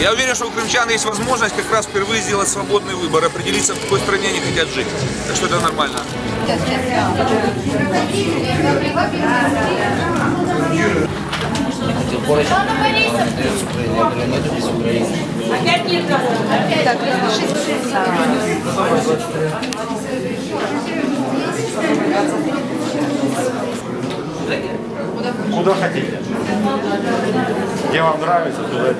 Я уверен, что у крымчан есть возможность как раз впервые сделать свободный выбор, определиться, в какой стране они хотят жить. Так что это нормально. Куда хотите. Где вам нравится, туда.